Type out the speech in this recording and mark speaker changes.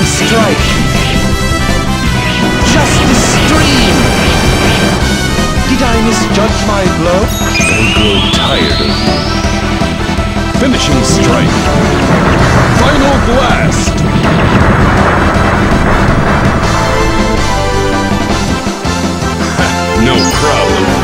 Speaker 1: lightning strike. the stream! Did I misjudge my blow?
Speaker 2: I grow tired of you. Finishing strike. Final blast! no problem.